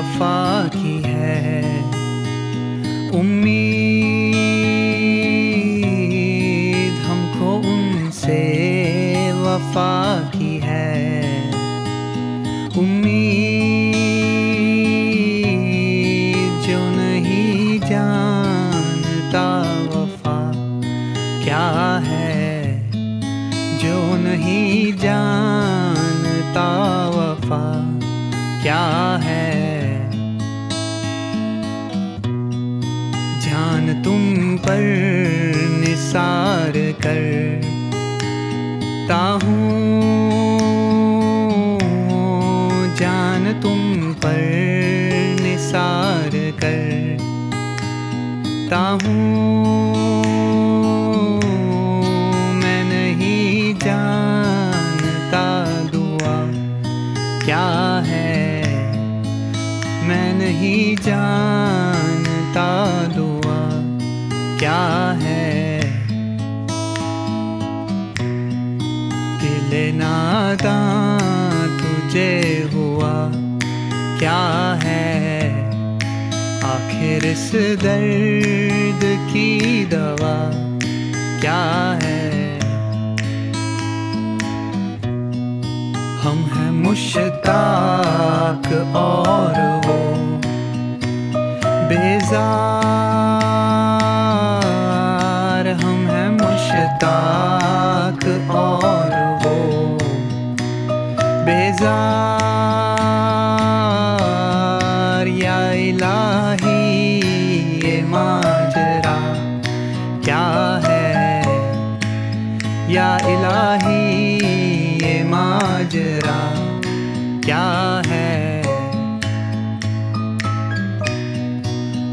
वफा की है। उम्मीद हमको उनसे वफा की है। उम्मीद जो नहीं जानता वफा क्या है। जो नहीं जानता वफा क्या है। जान तुम पर निसार करता हूँ जान तुम पर निसार करता हूँ मैं नहीं जानता दुआ, क्या है? मैं नहीं जानता दुआ। क्या है? दिल नादा तुझे हुआ क्या है? आखिर इस दर्द की दवा क्या है? हम हैं मुश्ताक और वो बेजार। क्या है?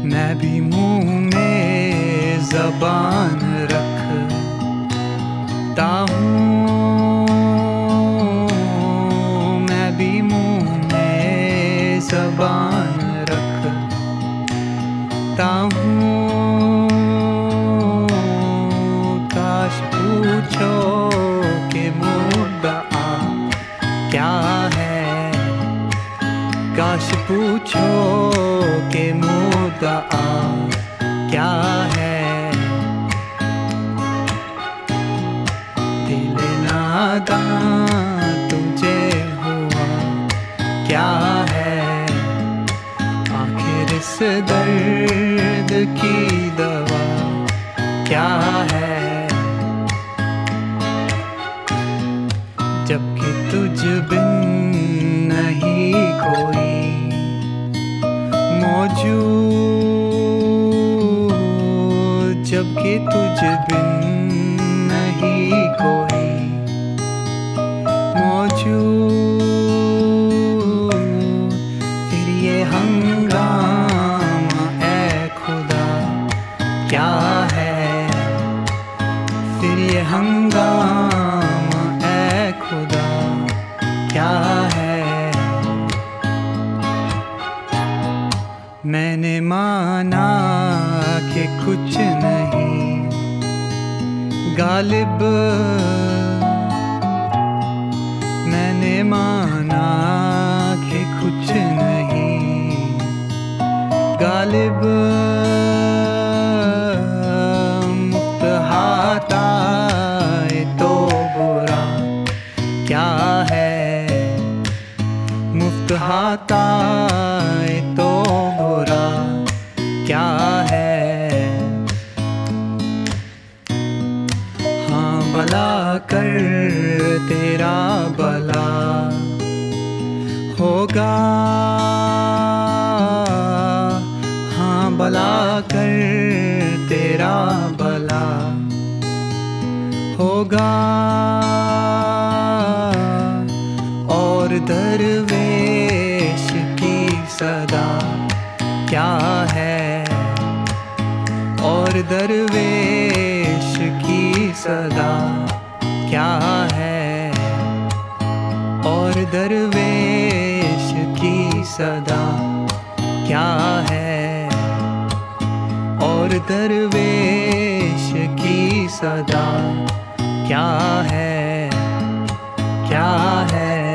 मैं भी मुँह में जबान रखता हूँ। मैं भी मुँह में जबान रखता हूँ। काश पूछो कि मुद्दा क्या है पूछो कि मुद्दा क्या है? दिल नादा तुझे हुआ क्या है? आखिर इस दर्द की दवा क्या है? जबकि तुझ बिन नहीं कोई मौजूद, जबकि तुझ बिन नहीं कोई मौजूद। फिर ये हंगामा ए खुदा, क्या है? फिर ये हंगामा मैंने माना कि कुछ नहीं। गालिब। मैंने माना कि कुछ नहीं। गालिब। क्या है? हाँ भला कर तेरा भला होगा। हाँ भला कर तेरा भला होगा। दरवेश की सदा क्या है? और दरवेश की सदा क्या है? और दरवेश की सदा क्या है? क्या है?